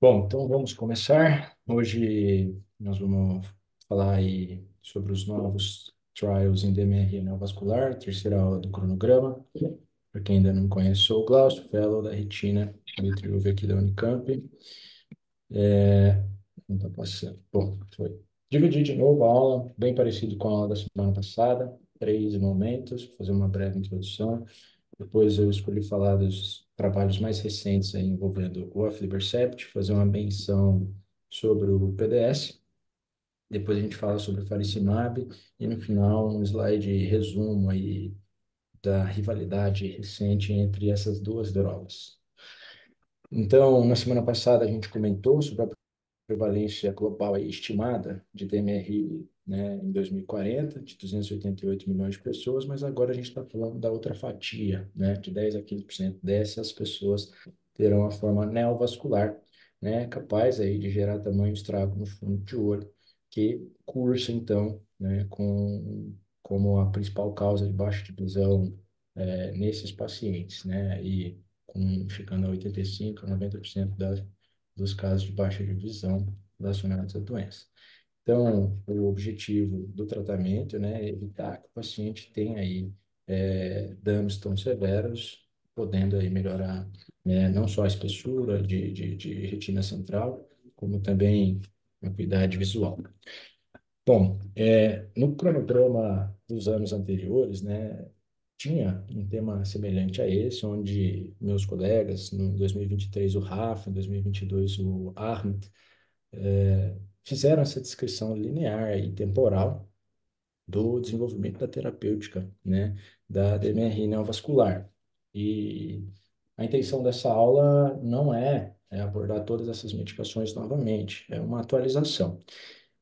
Bom, então vamos começar. Hoje nós vamos falar aí sobre os novos trials em DMR neovascular, terceira aula do cronograma. Para quem ainda não conhece, sou o Glaucio, fellow da retina Mitriuve aqui da Unicamp. É, não está passando. Bom, foi. Dividi de novo a aula, bem parecido com a aula da semana passada, três momentos, fazer uma breve introdução. Depois eu escolhi falar dos trabalhos mais recentes aí envolvendo o Aflibercept, fazer uma menção sobre o PDS. Depois a gente fala sobre o faricimab e no final um slide resumo aí da rivalidade recente entre essas duas drogas. Então, na semana passada a gente comentou sobre a prevalência global estimada de DMR né, em 2040, de 288 milhões de pessoas, mas agora a gente está falando da outra fatia, né, de 10 a 15% dessas pessoas terão a forma neovascular, né, capaz aí de gerar tamanho estrago no fundo de olho, que cursa, então, né, com, como a principal causa de baixa de visão é, nesses pacientes, né, e com, a 85%, 90% das, dos casos de baixa de visão relacionados à doença. Então, o objetivo do tratamento, né, é evitar que o paciente tenha aí é, danos tão severos, podendo aí melhorar né, não só a espessura de, de, de retina central, como também a acuidade visual. Bom, é, no cronograma dos anos anteriores, né, tinha um tema semelhante a esse, onde meus colegas, no 2023 o Rafa, em 2022 o Ahmed, é, fizeram essa descrição linear e temporal do desenvolvimento da terapêutica, né, da DMR neovascular. E a intenção dessa aula não é, é abordar todas essas medicações novamente, é uma atualização.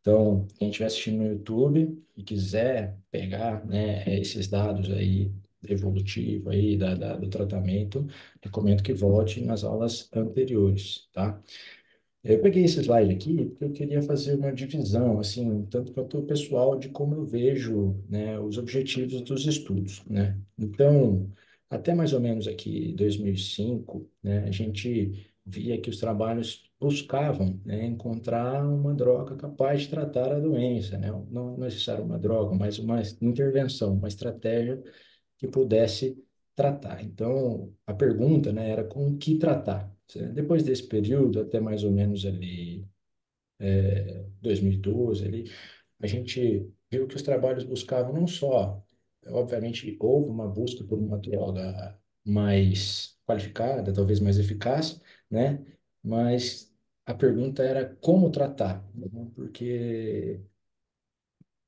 Então, quem estiver assistindo no YouTube e quiser pegar, né, esses dados aí evolutivo aí da, da, do tratamento, recomendo que volte nas aulas anteriores, tá? Eu peguei esse slide aqui porque eu queria fazer uma divisão, assim, tanto quanto o pessoal, de como eu vejo, né, os objetivos dos estudos, né? Então, até mais ou menos aqui 2005, né, a gente via que os trabalhos buscavam né, encontrar uma droga capaz de tratar a doença, né? Não necessariamente uma droga, mas uma intervenção, uma estratégia que pudesse tratar. Então, a pergunta, né, era com o que tratar. Depois desse período, até mais ou menos ali é, 2012, ali, a gente viu que os trabalhos buscavam não só, obviamente, houve uma busca por uma droga mais qualificada, talvez mais eficaz, né? Mas a pergunta era como tratar, né? porque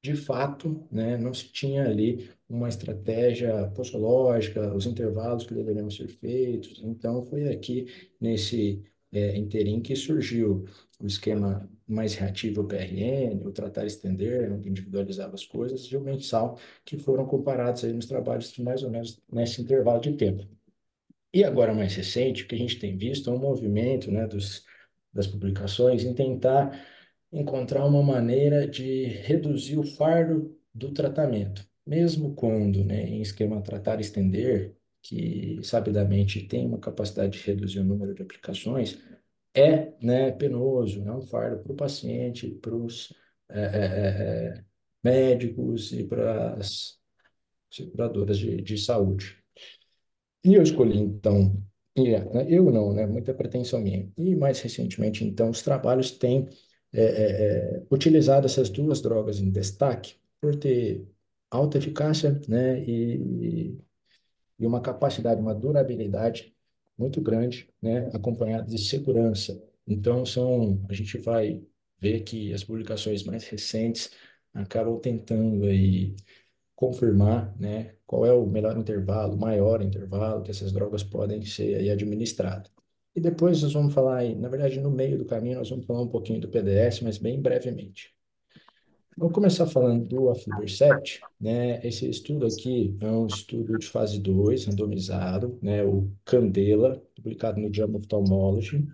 de fato, né, não se tinha ali uma estratégia possológica, os intervalos que deveriam ser feitos. Então, foi aqui, nesse é, interim, que surgiu o esquema mais reativo PRN, o tratar estender, onde individualizava as coisas, e o mensal, que foram comparados aí nos trabalhos mais ou menos nesse intervalo de tempo. E agora, mais recente, o que a gente tem visto é um movimento né, dos, das publicações em tentar encontrar uma maneira de reduzir o fardo do tratamento, mesmo quando, né, em esquema tratar estender, que sabidamente tem uma capacidade de reduzir o número de aplicações, é, né, penoso, é um fardo para o paciente, para os é, é, médicos e para as seguradoras de, de saúde. E eu escolhi, então, eu não, né, muita pretensão minha. E mais recentemente, então, os trabalhos têm é, é, é, utilizado essas duas drogas em destaque por ter alta eficácia, né, e, e uma capacidade, uma durabilidade muito grande, né, acompanhada de segurança. Então, são, a gente vai ver que as publicações mais recentes acabam tentando aí confirmar, né, qual é o melhor intervalo, maior intervalo que essas drogas podem ser aí administradas. E depois nós vamos falar, aí, na verdade, no meio do caminho, nós vamos falar um pouquinho do PDS, mas bem brevemente. Vou começar falando do Aflibercept, né? Esse estudo aqui é um estudo de fase 2, randomizado, né? O Candela, publicado no JAMA Ophthalmology,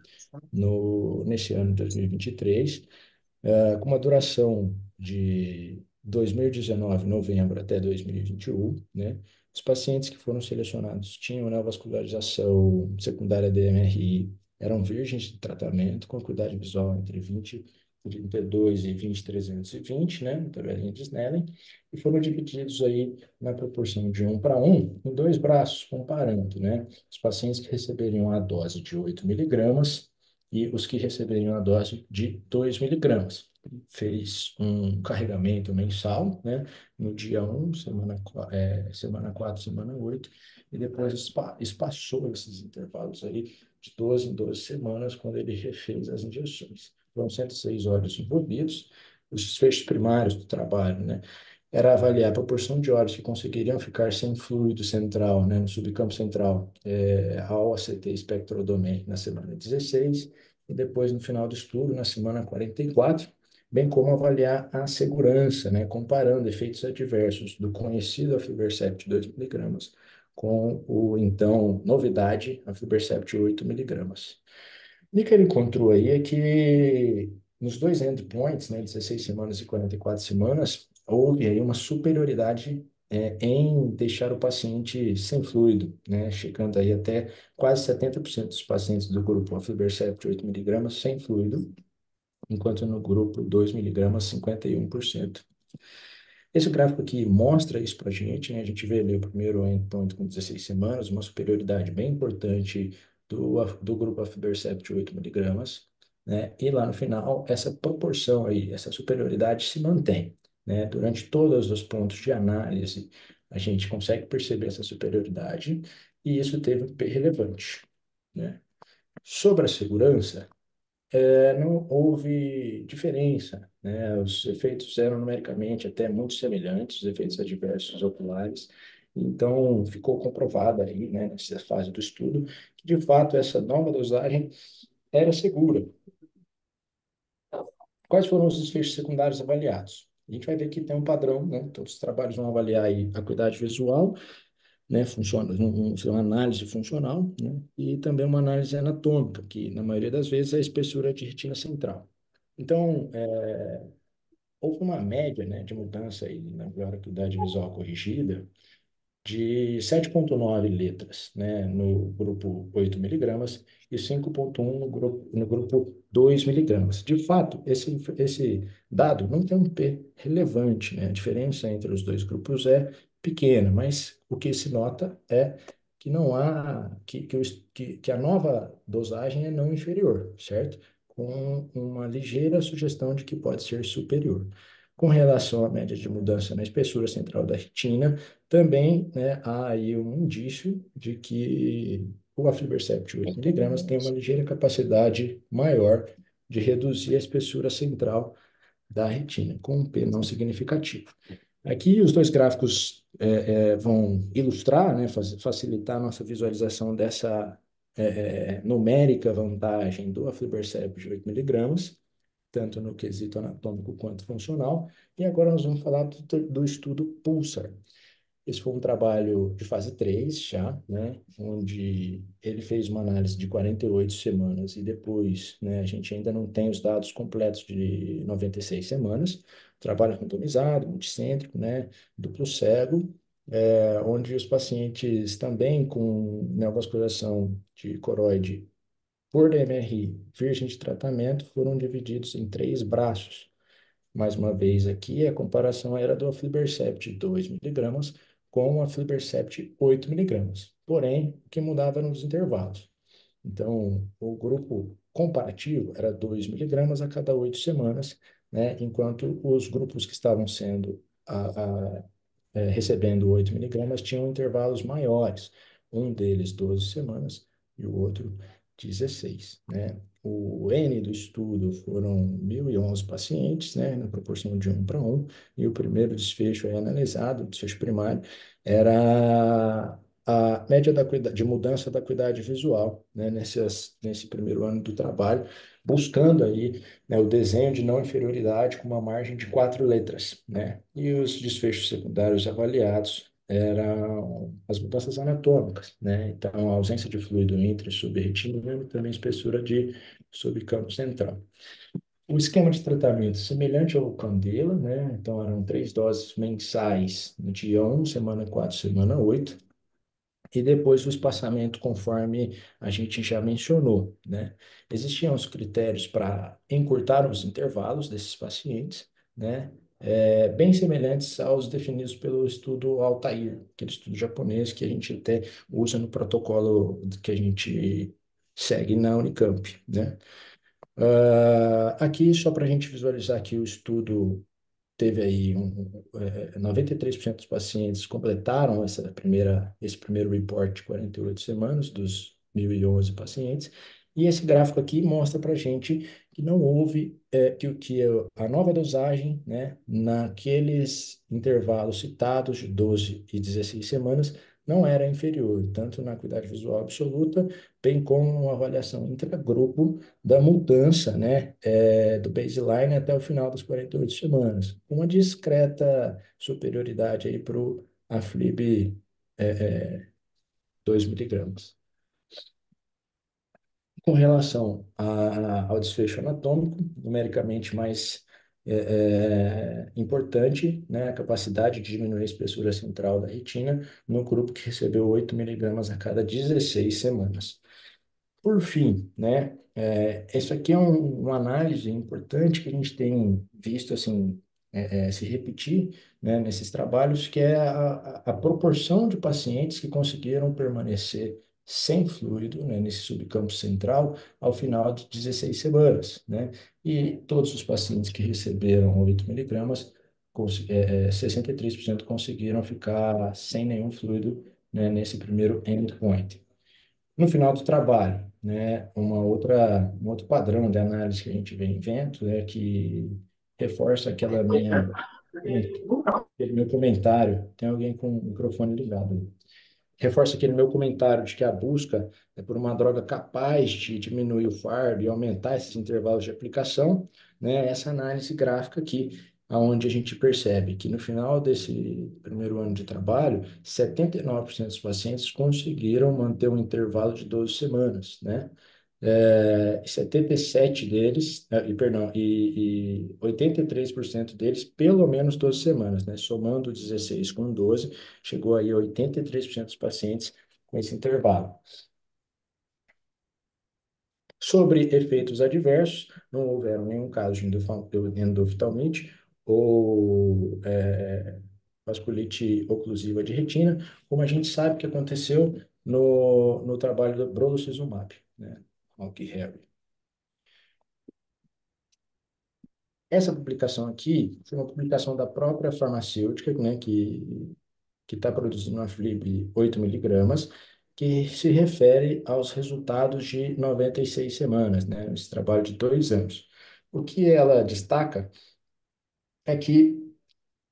no, nesse ano de 2023, uh, com uma duração de 2019, novembro, até 2021, né? Os pacientes que foram selecionados tinham neovascularização secundária DMRI eram virgens de tratamento com acuidade visual entre 20 32 e 20, 320, né, tabelinha de Snellen, e foram divididos aí na proporção de 1 para 1, em dois braços, comparando, né, os pacientes que receberiam a dose de 8 miligramas e os que receberiam a dose de 2 miligramas. Fez um carregamento mensal, né, no dia 1, semana, é, semana 4, semana 8, e depois espa espaçou esses intervalos aí de 12 em 12 semanas, quando ele refez as injeções. Foram 106 olhos envolvidos. Os desfechos primários do trabalho, né, era avaliar a proporção de olhos que conseguiriam ficar sem fluido central, né, no subcampo central, é, ao ACT espectrodomain na semana 16, e depois, no final do estudo, na semana 44, bem como avaliar a segurança, né, comparando efeitos adversos do conhecido aflibercept 2mg com o, então, novidade, aflibercept 8mg. O que ele encontrou aí é que nos dois endpoints, né, 16 semanas e 44 semanas, houve aí uma superioridade é, em deixar o paciente sem fluido, né, chegando aí até quase 70% dos pacientes do grupo aflibercept 8mg sem fluido, enquanto no grupo 2mg 51%. Esse gráfico aqui mostra isso para a gente, né? A gente vê ali o primeiro endpoint com 16 semanas, uma superioridade bem importante do, do grupo aflibercept 8mg, né? E lá no final, essa proporção aí, essa superioridade se mantém, né? Durante todos os pontos de análise, a gente consegue perceber essa superioridade e isso teve um P relevante, né? Sobre a segurança, é, não houve diferença, né? Os efeitos eram numericamente até muito semelhantes, os efeitos adversos oculares. Então, ficou comprovado aí, né, nessa fase do estudo, que de fato essa nova dosagem era segura. Quais foram os desfechos secundários avaliados? A gente vai ver que tem um padrão, né? Todos os trabalhos vão avaliar aí a acuidade visual, né, funciona, um, uma análise funcional, né, e também uma análise anatômica, que na maioria das vezes é a espessura de retina central. Então, é, houve uma média, né, de mudança aí na acuidade visual corrigida de 7,9 letras, né, no grupo 8 miligramas e 5,1 no grupo, no grupo 2 miligramas. De fato, esse, esse dado não tem um P relevante, né? A diferença entre os dois grupos é pequena, mas o que se nota é que não há, que, que, que a nova dosagem é não inferior, certo? Com uma ligeira sugestão de que pode ser superior. Com relação à média de mudança na espessura central da retina, também né, há aí um indício de que o aflibercept 8mg tem uma ligeira capacidade maior de reduzir a espessura central da retina, com um P não significativo. Aqui os dois gráficos é, é, vão ilustrar, né, facilitar a nossa visualização dessa é, é, numérica vantagem do aflibercept de 8mg, tanto no quesito anatômico quanto funcional. E agora nós vamos falar do, do estudo PULSAR. Esse foi um trabalho de fase 3 já, né, onde ele fez uma análise de 48 semanas e depois, né, a gente ainda não tem os dados completos de 96 semanas. Trabalho randomizado, multicêntrico, né, duplo cego, é, onde os pacientes também com neovascularização de coroide por DMRI virgem de tratamento foram divididos em três braços. Mais uma vez aqui, a comparação era do aflibercept 2mg com o aflibercept 8mg. Porém, o que mudava eram os intervalos. Então, o grupo comparativo era 2mg a cada oito semanas, né? enquanto os grupos que estavam sendo a, a, é, recebendo 8mg tinham intervalos maiores. Um deles 12 semanas e o outro 16, né? O N do estudo foram 1.011 pacientes, né, na proporção de 1 para 1, e o primeiro desfecho analisado, o desfecho primário, era a média da, de mudança da acuidade visual, né, nessas, nesse primeiro ano do trabalho, buscando aí né, o desenho de não inferioridade com uma margem de quatro letras, né, e os desfechos secundários avaliados eram as mudanças anatômicas, né? Então, a ausência de fluido entre subretina e também espessura de subcampo central. O esquema de tratamento semelhante ao Candela, né? Então, eram três doses mensais no dia 1, semana 4, semana 8. e depois o espaçamento conforme a gente já mencionou, né? Existiam os critérios para encurtar os intervalos desses pacientes, né? É, bem semelhantes aos definidos pelo estudo Altair, aquele estudo japonês que a gente até usa no protocolo que a gente segue na Unicamp, né? Uh, aqui, só para a gente visualizar que o estudo teve aí um, é, 93% dos pacientes completaram essa primeira, esse primeiro report de 48 semanas dos 1.011 pacientes, e esse gráfico aqui mostra para a gente que não houve, é, que, que a nova dosagem, né, naqueles intervalos citados de 12 e 16 semanas, não era inferior, tanto na acuidade visual absoluta, bem como uma avaliação intragrupo da mudança né, é, do baseline até o final das 48 semanas. Uma discreta superioridade para o Aflib é, é, 2 miligramas. Com relação a, ao desfecho anatômico, numericamente mais é, é, importante, né, a capacidade de diminuir a espessura central da retina no grupo que recebeu 8 miligramas a cada 16 semanas. Por fim, né, é, isso aqui é um, uma análise importante que a gente tem visto assim é, é, se repetir né, nesses trabalhos, que é a, a, proporção de pacientes que conseguiram permanecer sem fluido, né, nesse subcampo central, ao final de 16 semanas, né? E todos os pacientes que receberam 8 miligramas, é, 63% é, conseguiram ficar sem nenhum fluido, né, nesse primeiro endpoint. No final do trabalho, né, uma outra, um outro padrão de análise que a gente vem vendo é que reforça aquela minha, aquele meu comentário. Tem alguém com o microfone ligado aí reforça aquele meu comentário de que a busca é por uma droga capaz de diminuir o fardo e aumentar esses intervalos de aplicação, né? Essa análise gráfica aqui, aonde a gente percebe que no final desse primeiro ano de trabalho, 79% dos pacientes conseguiram manter um intervalo de 12 semanas, né? É, 77 deles, é, e, perdão, e, e 83% deles, pelo menos 12 semanas, né? Somando 16 com 12, chegou aí a 83% dos pacientes com esse intervalo. Sobre efeitos adversos, não houveram nenhum caso de endoftalmite ou é, vasculite oclusiva de retina, como a gente sabe que aconteceu no, no trabalho do brolucizumab, né? Malk Harry. Essa publicação aqui foi uma publicação da própria farmacêutica, né, que que está produzindo uma FLIB 8 miligramas, que se refere aos resultados de 96 semanas, né, esse trabalho de dois anos. O que ela destaca é que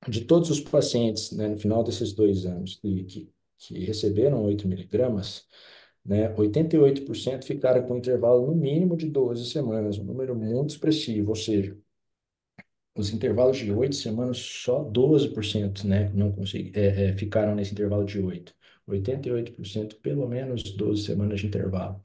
de todos os pacientes, né, no final desses dois anos, que, que receberam 8 miligramas, né? 88% ficaram com intervalo no mínimo de 12 semanas, um número muito expressivo, ou seja, os intervalos de 8 semanas, só 12% né, não consegui, é, é, ficaram nesse intervalo de 8. 88%, pelo menos 12 semanas de intervalo.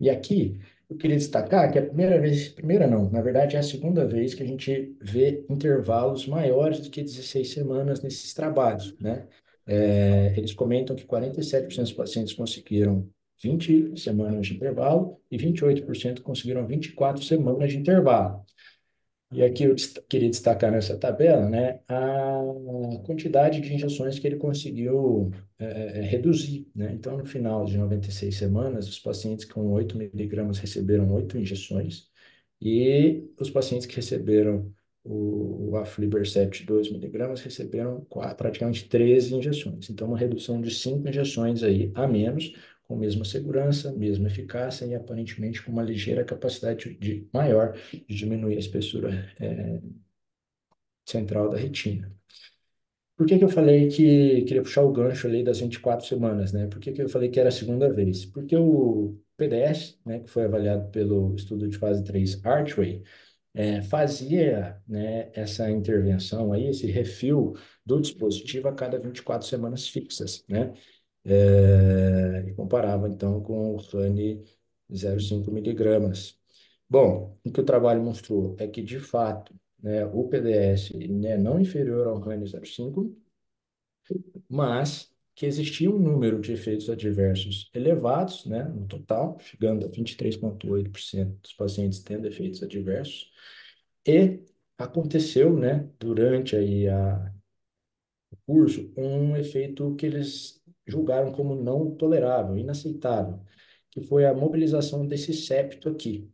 E aqui, eu queria destacar que é a primeira vez, primeira não, na verdade é a segunda vez que a gente vê intervalos maiores do que 16 semanas nesses trabalhos, né? É, eles comentam que 47% dos pacientes conseguiram 20 semanas de intervalo e 28% conseguiram 24 semanas de intervalo. E aqui eu queria destacar nessa tabela né, a quantidade de injeções que ele conseguiu é, é reduzir. Né? Então, no final de 96 semanas, os pacientes com 8 miligramas receberam 8 injeções e os pacientes que receberam o, o aflibercept 2 miligramas receberam quatro, praticamente 13 injeções. Então, uma redução de 5 injeções aí a menos, com mesma segurança, mesma eficácia e aparentemente com uma ligeira capacidade de, maior de diminuir a espessura é, central da retina. Por que, que eu falei que queria puxar o gancho ali das 24 semanas, né? Por que, que eu falei que era a segunda vez? Porque o PDS, né, que foi avaliado pelo estudo de fase 3 Archway, é, fazia né, essa intervenção aí, esse refil do dispositivo a cada 24 semanas fixas, né? É, e comparava então com o FANI 0,5 miligramas. Bom, o que o trabalho mostrou é que, de fato, né, o PDS é não inferior ao RANI 0,5, mas que existia um número de efeitos adversos elevados, né, no total, chegando a 23,8% dos pacientes tendo efeitos adversos, e aconteceu, né, durante aí a, o curso, um efeito que eles julgaram como não tolerável, inaceitável, que foi a mobilização desse septo aqui,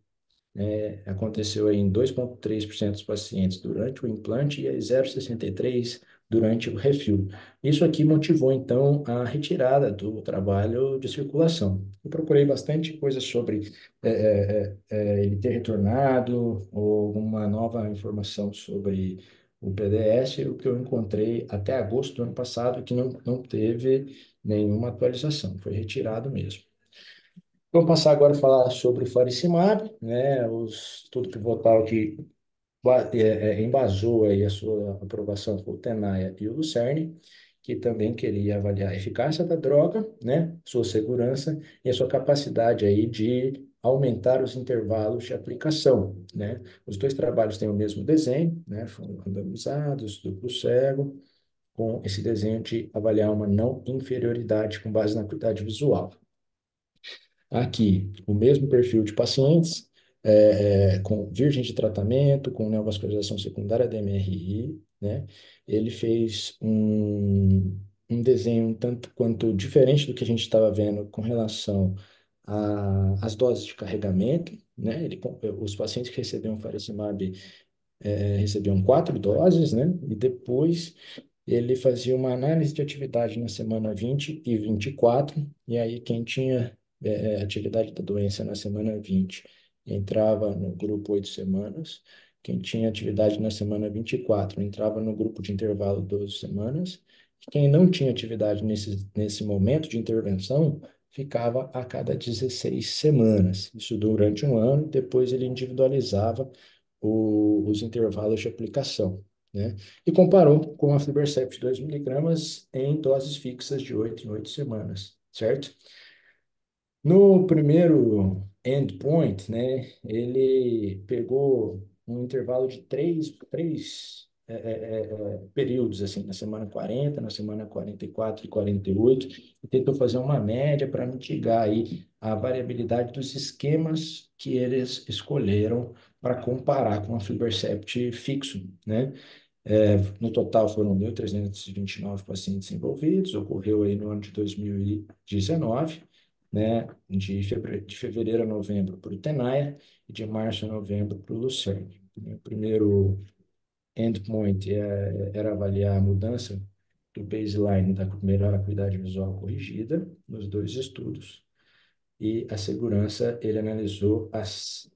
é, aconteceu em 2,3% dos pacientes durante o implante e 0,63% durante o refil. Isso aqui motivou, então, a retirada do trabalho de circulação. Eu procurei bastante coisa sobre é, é, ele ter retornado ou alguma nova informação sobre o PDS, o que eu encontrei até agosto do ano passado, que não, não teve nenhuma atualização, foi retirado mesmo. Vamos passar agora a falar sobre o faricimab, né, o estudo pivotal que embasou aí a sua aprovação foi o Tenaya e o Lucerne, que também queria avaliar a eficácia da droga, né, sua segurança e a sua capacidade aí de aumentar os intervalos de aplicação, né. Os dois trabalhos têm o mesmo desenho, né, foram randomizados, duplo cego, com esse desenho de avaliar uma não inferioridade com base na acuidade visual. Aqui, o mesmo perfil de pacientes, é, é, com virgem de tratamento, com neovascularização secundária DMRI, né? Ele fez um, um desenho um tanto quanto diferente do que a gente estava vendo com relação às doses de carregamento, né? Ele, os pacientes que recebiam faricimab é, recebiam quatro doses, né? E depois ele fazia uma análise de atividade na semana 20 e 24, e aí quem tinha é, atividade da doença na semana 20 entrava no grupo 8 semanas. Quem tinha atividade na semana 24 entrava no grupo de intervalo 12 semanas. Quem não tinha atividade nesse, nesse momento de intervenção ficava a cada 16 semanas. Isso durante um ano, depois ele individualizava o, os intervalos de aplicação. Né? E comparou com a Flibercept 2mg em doses fixas de 8 em 8 semanas, certo? No primeiro endpoint, né, ele pegou um intervalo de três, três é, é, é, é períodos, assim, na semana 40, na semana 44 e 48, e tentou fazer uma média para mitigar aí a variabilidade dos esquemas que eles escolheram para comparar com a Flibercept fixo, né? É, no total foram 1.329 pacientes envolvidos, ocorreu aí no ano de 2019, né, de fevereiro, a novembro para o Tenaya e de março a novembro para o Lucerne. O primeiro endpoint é, era avaliar a mudança do baseline da melhor acuidade visual corrigida nos dois estudos e a segurança ele analisou as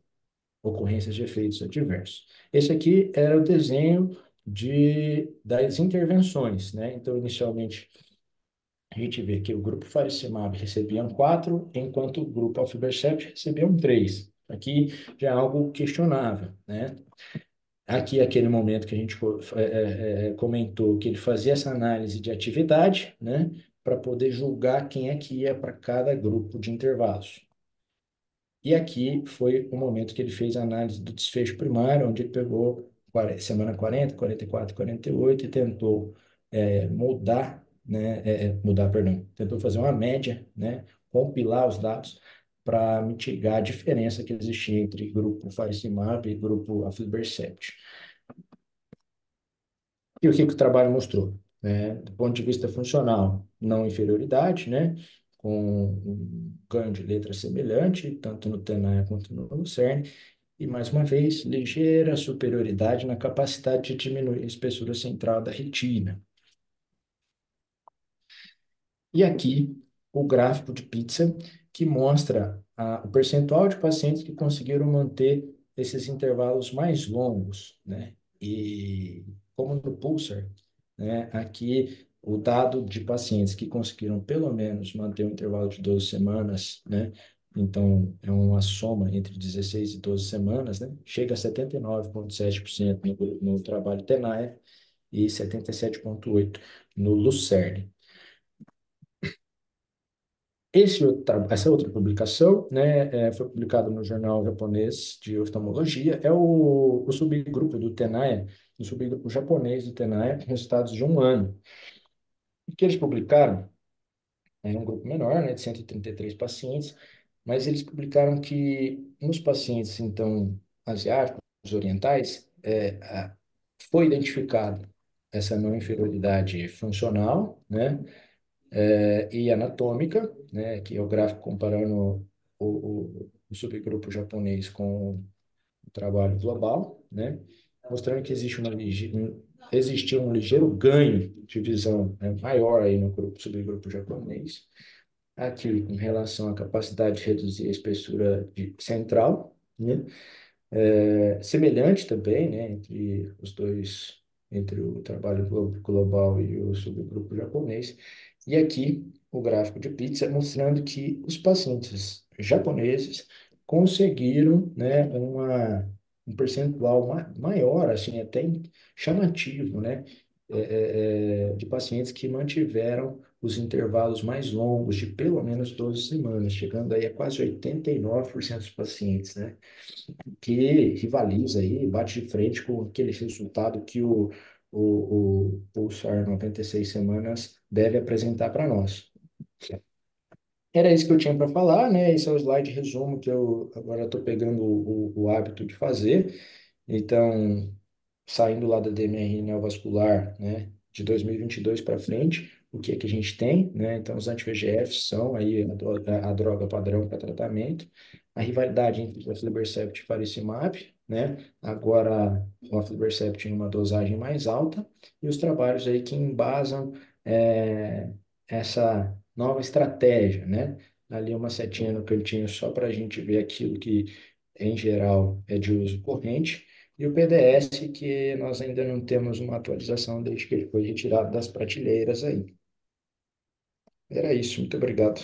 ocorrências de efeitos adversos. Esse aqui era o desenho de, das intervenções, né? Então, inicialmente, a gente vê que o grupo faricimab recebiam quatro, enquanto o grupo aflibercept recebiam três. Aqui já é algo questionável, né? Aqui, aquele momento que a gente é, é, é, comentou que ele fazia essa análise de atividade, né? Para poder julgar quem é que ia para cada grupo de intervalos. E aqui foi o momento que ele fez a análise do desfecho primário, onde ele pegou semana 40, 44, 48 e tentou é, mudar né, é, é, mudar, perdão, tentou fazer uma média, né, compilar os dados para mitigar a diferença que existia entre grupo faricimab e grupo aflibercept. E o que, que o trabalho mostrou? Né? Do ponto de vista funcional, não inferioridade, né? com um ganho de letra semelhante, tanto no Tenaya quanto no Lucerne, e, mais uma vez, ligeira superioridade na capacidade de diminuir a espessura central da retina. E aqui o gráfico de pizza que mostra a, o percentual de pacientes que conseguiram manter esses intervalos mais longos, né? E como no Pulsar, né? Aqui o dado de pacientes que conseguiram pelo menos manter um intervalo de 12 semanas, né? Então, é uma soma entre 16 e 12 semanas, né? Chega a 79,7% no, no trabalho Tenaya e 77,8% no Lucerne. Esse outra, essa outra publicação né, é, foi publicada no jornal japonês de oftalmologia, é o, o subgrupo do Tenaya, o subgrupo japonês do com resultados de um ano. O que eles publicaram é um grupo menor, né, de 133 pacientes, mas eles publicaram que nos pacientes, então, asiáticos, orientais, é, foi identificado essa não inferioridade funcional, né, é, e anatômica, né, que é o gráfico comparando o, o, o subgrupo japonês com o trabalho global, né, mostrando que existe uma existia um ligeiro ganho de visão né, maior aí no grupo, subgrupo japonês, aqui em relação à capacidade de reduzir a espessura de, central, né, é, semelhante também, né, entre os dois, entre o trabalho global e o subgrupo japonês, e aqui o gráfico de pizza mostrando que os pacientes japoneses conseguiram, né, uma, um percentual ma maior, assim, até chamativo, né, é, é, é, de pacientes que mantiveram os intervalos mais longos, de pelo menos 12 semanas, chegando aí a quase 89% dos pacientes, né? Que rivaliza aí, bate de frente com aquele resultado que o, o, o Pulsar 96 semanas deve apresentar para nós. Era isso que eu tinha para falar, né? Esse é o slide resumo que eu agora estou pegando o, o, hábito de fazer. Então, saindo lá da DMR neovascular, né, de 2022 para frente, o que é que a gente tem, né? Então, os anti-VEGFs são aí a, a, droga padrão para tratamento. A rivalidade entre o aflibercept e faricimab, né? Agora, o aflibercept em uma dosagem mais alta. E os trabalhos aí que embasam é, essa nova estratégia, né? Ali uma setinha no cantinho só para a gente ver aquilo que, em geral, é de uso corrente. E o PDS, que nós ainda não temos uma atualização desde que ele foi retirado das prateleiras aí. Era isso, muito obrigado.